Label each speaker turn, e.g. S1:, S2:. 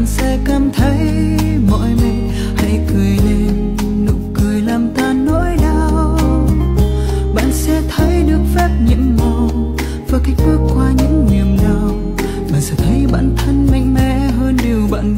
S1: bạn sẽ cảm thấy mỏi mệt. Hãy cười lên, nụ cười làm tan nỗi đau. Bạn sẽ thấy được phép nhiệm màu và cách bước qua những niềm đau. Bạn sẽ thấy bản thân mạnh mẽ hơn điều bạn